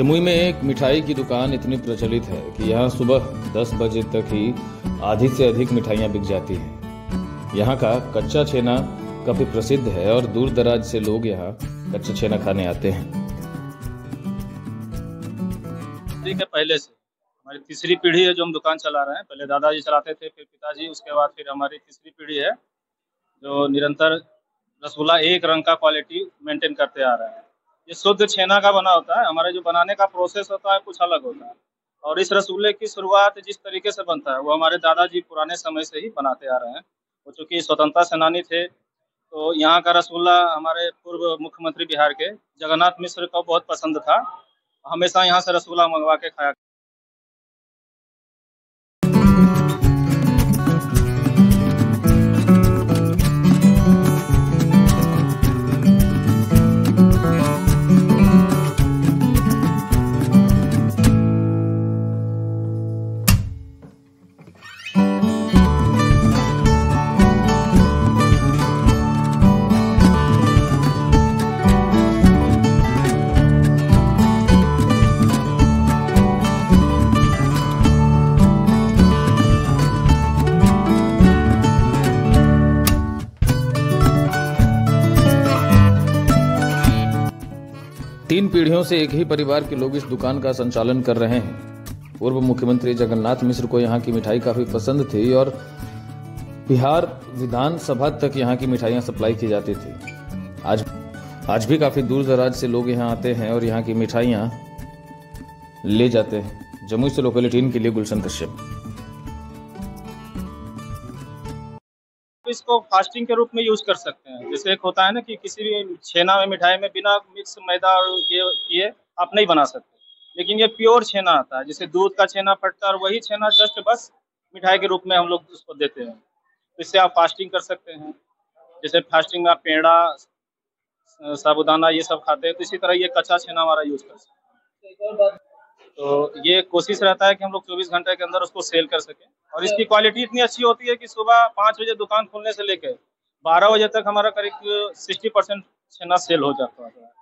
जमुई में एक मिठाई की दुकान इतनी प्रचलित है कि यहाँ सुबह 10 बजे तक ही आधी से अधिक मिठाइयाँ बिक जाती हैं। यहाँ का कच्चा छेना काफ़ी प्रसिद्ध है और दूर दराज से लोग यहाँ कच्चा छेना खाने आते हैं। ठीक है, पहले से। हमारी तीसरी पीढ़ी है जो हम दुकान चला रहे हैं। पहले दादाजी चलाते थे, फिर पिताजी, उसके बाद फिर हमारी तीसरी पीढ़ी है, जो निरंतर रसगुल्ला एक रंग का क्वालिटी मेंटेन करते आ रहे हैं। ये शुद्ध छेना का बना होता है, हमारे जो बनाने का प्रोसेस होता है, कुछ अलग होता है। और इस रसगुल्ले की शुरुआत जिस तरीके से बनता है, वो हमारे दादाजी पुराने समय से ही बनाते आ रहे हैं। वो चूँकि स्वतंत्रता सेनानी थे तो यहाँ का रसगुल्ला हमारे पूर्व मुख्यमंत्री बिहार के जगन्नाथ मिश्र को बहुत पसंद था। हमेशा यहाँ से रसगुल्ला मंगवा के खाया तीन पीढ़ियों से एक ही परिवार के लोग इस दुकान का संचालन कर रहे हैं। पूर्व मुख्यमंत्री जगन्नाथ मिश्र को यहाँ की मिठाई काफ़ी पसंद थी और बिहार विधानसभा तक यहाँ की मिठाइयाँ सप्लाई की जाती थी। आज आज भी काफ़ी दूर दराज से लोग यहाँ आते हैं और यहाँ की मिठाइयाँ ले जाते हैं। जमुई से लोकल एटीन के लिए गुलशन कश्यप। इसको फास्टिंग के रूप में यूज़ कर सकते हैं। जैसे एक होता है ना कि किसी भी छेना में, मिठाई में बिना मिक्स मैदा और ये किए आप नहीं बना सकते। लेकिन ये प्योर छेना आता है, जैसे दूध का छेना फटता है और वही छेना जस्ट बस मिठाई के रूप में हम लोग उसको देते हैं। तो इससे आप फास्टिंग कर सकते हैं। जैसे फास्टिंग में आप पेड़ा, साबुदाना ये सब खाते हैं तो इसी तरह ये कच्चा छेना हमारा यूज़ कर सकते हैं। तो ये कोशिश रहता है कि हम लोग 24 घंटे के अंदर उसको सेल कर सकें। और इसकी क्वालिटी इतनी अच्छी होती है कि सुबह पाँच बजे दुकान खोलने से लेकर बारह बजे तक हमारा करीब सिक्सटी परसेंट छेना सेल हो जाता है।